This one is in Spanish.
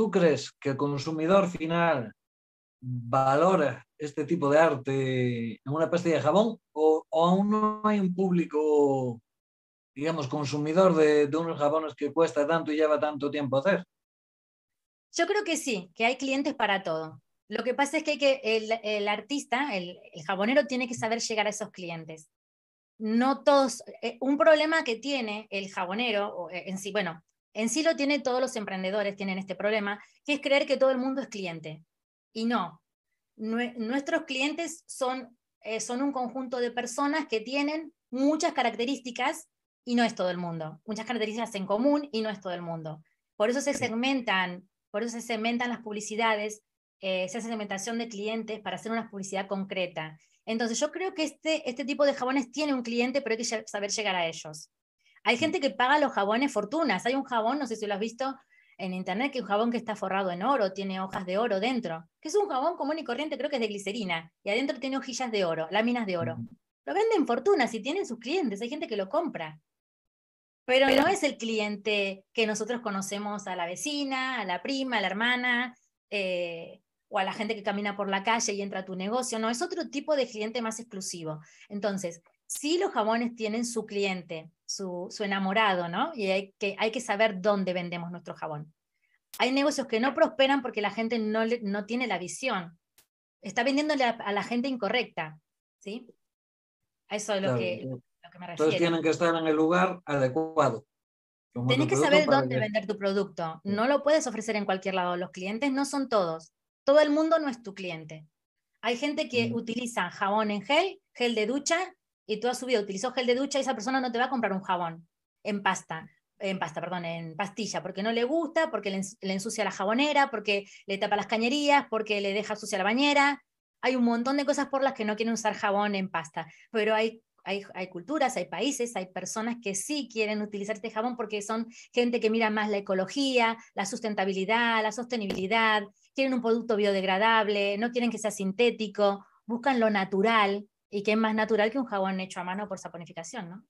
¿tú crees que el consumidor final valora este tipo de arte en una pastilla de jabón o, aún no hay un público, digamos, consumidor de, unos jabones que cuesta tanto y lleva tanto tiempo hacer? Yo creo que sí, que hay clientes para todo. Lo que pasa es que, el, artista, el, jabonero, tiene que saber llegar a esos clientes. No todos, eh, un problema que tiene el jabonero eh, en sí, bueno, en sí lo tiene todos los emprendedores, tienen este problema, que es creer que todo el mundo es cliente. Y no, nuestros clientes son, eh, son un conjunto de personas que tienen muchas características y no es todo el mundo, muchas características en común y no es todo el mundo. Por eso se segmentan, por eso se segmentan las publicidades, eh, se hace segmentación de clientes para hacer una publicidad concreta. Entonces yo creo que este, este tipo de jabones tiene un cliente, pero hay que saber llegar a ellos. Hay gente que paga los jabones fortunas. Hay un jabón, no sé si lo has visto, en internet que es un jabón que está forrado en oro, tiene hojas de oro dentro, que es un jabón común y corriente, creo que es de glicerina, y adentro tiene hojillas de oro, láminas de oro. Lo venden fortunas y tienen sus clientes, hay gente que lo compra. Pero, no es el cliente que nosotros conocemos a la vecina, a la prima, a la hermana, eh, o a la gente que camina por la calle y entra a tu negocio, no, es otro tipo de cliente más exclusivo. Entonces, sí los jabones tienen su cliente, su, enamorado, ¿no? Y hay que, hay que saber dónde vendemos nuestro jabón. Hay negocios que no prosperan porque la gente no, no tiene la visión. Está vendiéndole a, la gente incorrecta, ¿sí? A eso es lo, que, lo que me refiero. Entonces tienen que estar en el lugar adecuado. Tienes que saber dónde vender tu producto. No lo puedes ofrecer en cualquier lado. Los clientes no son todos. Todo el mundo no es tu cliente. Hay gente que mm. utiliza jabón en gel, gel de ducha, y tú su vida utilizó gel de ducha esa persona no te va a comprar un jabón en pasta, en pasta, perdón, en pastilla, porque no le gusta, porque le, ensucia la jabonera, porque le tapa las cañerías, porque le deja sucia la bañera. Hay un montón de cosas por las que no quieren usar jabón en pasta, pero hay, hay, hay, culturas, hay países, hay personas que sí quieren utilizar este jabón porque son gente que mira más la ecología, la sustentabilidad, la sostenibilidad, quieren un producto biodegradable, no quieren que sea sintético, buscan lo natural, y que es más natural que un jabón hecho a mano por saponificación, ¿no?